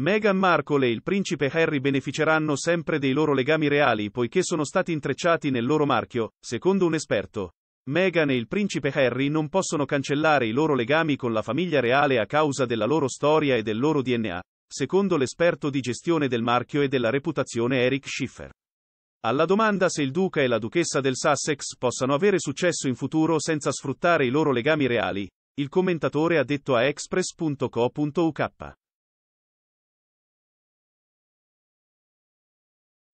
Meghan Markle e il principe Harry beneficeranno sempre dei loro legami reali poiché sono stati intrecciati nel loro marchio, secondo un esperto. Meghan e il principe Harry non possono cancellare i loro legami con la famiglia reale a causa della loro storia e del loro DNA, secondo l'esperto di gestione del marchio e della reputazione Eric Schiffer. Alla domanda se il duca e la duchessa del Sussex possano avere successo in futuro senza sfruttare i loro legami reali, il commentatore ha detto a express.co.uk.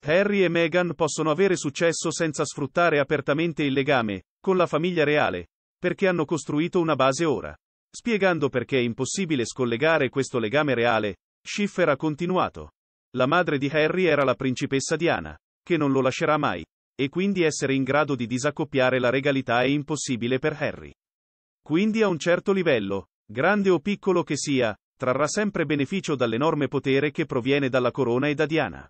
Harry e Meghan possono avere successo senza sfruttare apertamente il legame con la famiglia reale, perché hanno costruito una base ora. Spiegando perché è impossibile scollegare questo legame reale, Schiffer ha continuato. La madre di Harry era la principessa Diana, che non lo lascerà mai, e quindi essere in grado di disaccoppiare la regalità è impossibile per Harry. Quindi a un certo livello, grande o piccolo che sia, trarrà sempre beneficio dall'enorme potere che proviene dalla corona e da Diana.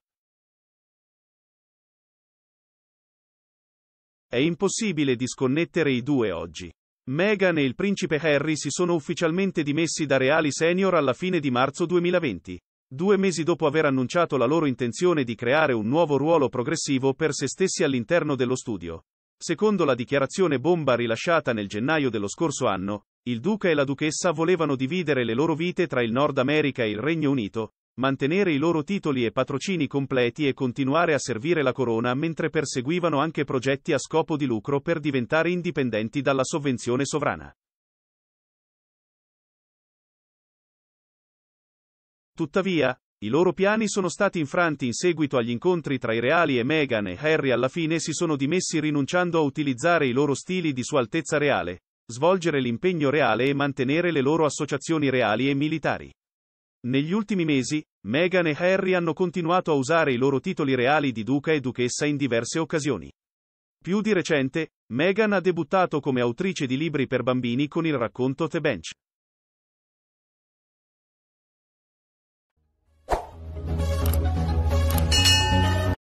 È impossibile disconnettere i due oggi. Meghan e il principe Harry si sono ufficialmente dimessi da reali senior alla fine di marzo 2020. Due mesi dopo aver annunciato la loro intenzione di creare un nuovo ruolo progressivo per se stessi all'interno dello studio. Secondo la dichiarazione bomba rilasciata nel gennaio dello scorso anno, il duca e la duchessa volevano dividere le loro vite tra il Nord America e il Regno Unito, mantenere i loro titoli e patrocini completi e continuare a servire la corona mentre perseguivano anche progetti a scopo di lucro per diventare indipendenti dalla sovvenzione sovrana. Tuttavia, i loro piani sono stati infranti in seguito agli incontri tra i reali e Meghan e Harry alla fine si sono dimessi rinunciando a utilizzare i loro stili di Sua Altezza Reale, svolgere l'impegno reale e mantenere le loro associazioni reali e militari. Negli ultimi mesi, Meghan e Harry hanno continuato a usare i loro titoli reali di duca e duchessa in diverse occasioni. Più di recente, Meghan ha debuttato come autrice di libri per bambini con il racconto The Bench.